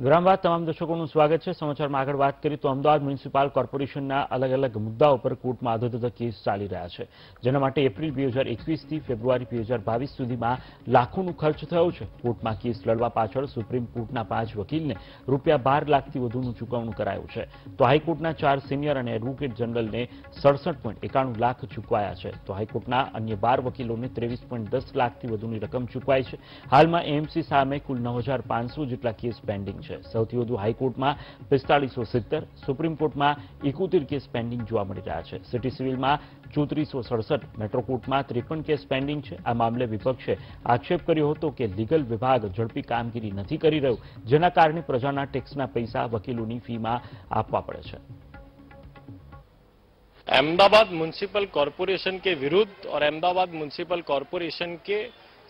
વિરામ બાદ તમામ દર્શકોનું સ્વાગત છે. સમાચારમાં આગળ વાત કરીએ તો અમદાવાદ મ્યુનિસિપલ કોર્પોરેશનના અલગ અલગ મુદ્દાઓ પર કોર્ટમાં અધોધધ કેસ ચાલી રહ્યા છે. જેના માટે એપ્રિલ બે હજાર એકવીસથી ફેબ્રુઆરી બે હજાર બાવીસ સુધીમાં લાખોનું ખર્ચ થયો છે. કોર્ટમાં કેસ લડવા પાછળ સુપ્રીમ કોર્ટના પાંચ વકીલને રૂપિયા બાર લાખથી વધુનું ચૂકવણું કરાયું છે. તો હાઈકોર્ટના ચાર સિનિયર અને એડવોકેટ જનરલને સડસઠ પોઈન્ટ એકાણું લાખ ચૂકવાયા છે. તો હાઈકોર્ટના અન્ય બાર વકીલોને ત્રેવીસ પોઈન્ટ દસ લાખથી વધુની રકમ ચૂકવાઈ છે. હાલમાં એએમસી સામે કુલ નવ જેટલા કેસ પેન્ડિંગ છે સૌથી વધુ હાઈકોર્ટમાં પિસ્તાળીસો સિત્તેર સુપ્રીમ કોર્ટમાં એકોતેર કેસ પેન્ડિંગ જોવા મળી રહ્યા છે સિટી સિવિલમાં ચોત્રીસો સડસઠ મેટ્રો કોર્ટમાં ત્રેપન કેસ પેન્ડિંગ છે આ મામલે વિપક્ષે આક્ષેપ કર્યો હતો કે લીગલ વિભાગ ઝડપી કામગીરી નથી કરી રહ્યું જેના કારણે પ્રજાના ટેક્સના પૈસા વકીલોની ફીમાં આપવા પડે છે अहमदाबाद म्यूनसिपल कॉरपोरेशन के विरुद्ध और अहमदाबाद म्यूनसिपल कॉरपोरेशन के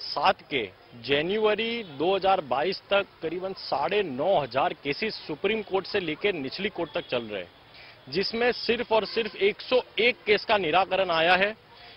साथ के जनवरी 2022 तक करीबन साढ़े नौ हज़ार केसेस सुप्रीम कोर्ट से लेकर निचली कोर्ट तक चल रहे हैं, जिसमें सिर्फ़ और सिर्फ़ 101 केस का निराकरण आया है।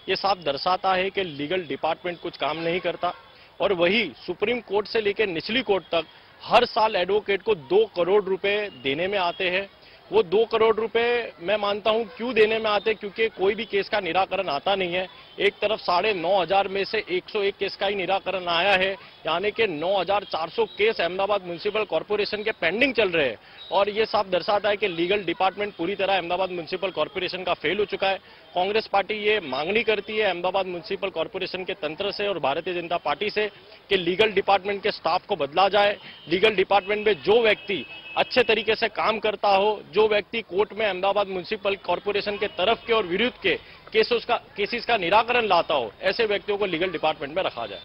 ये साफ़ दर्शाता है कि लीगल डिपार्टमेंट कुछ काम नहीं करता और वही सुप्रीम कोर्ट से लेकर निचली कोर्ट तक हर साल एडवोकेट को दो करोड़ रुपए देने में आते हैं। वो दो करोड़ रुपए मैं मानता हूँ क्यों देने में आते क्योंकि कोई भी केस का निराकरण आता नहीं है। एक तरफ़ साढ़े नौ हज़ार में से 101 केस का ही निराकरण आया है यानी कि 9,400 केस अहमदाबाद म्यूनिसिपल कॉरपोरेशन के पेंडिंग चल रहे हैं। और ये साफ़ दर्शाता है कि लीगल डिपार्टमेंट पूरी तरह अहमदाबाद म्यूनिसिपल कॉरपोरेशन का फेल हो चुका है। कांग्रेस पार्टी ये मांगनी करती है अहमदाबाद म्यूनिसिपल कॉरपोरेशन के तंत्र से और भारतीय जनता पार्टी से कि लीगल डिपार्टमेंट के स्टाफ को बदला जाए। लीगल डिपार्टमेंट में जो व्यक्ति अच्छे तरीके से काम करता हो जो व्यक्ति कोर्ट में अहमदाबाद म्यूनिसिपल कॉरपोरेशन के तरफ़ के और विरुद्ध के केसेस का केसेस का निराकरण लाता हो, ऐसे व्यक्तियों को लीगल डिपार्टमेंट में रखा जाए।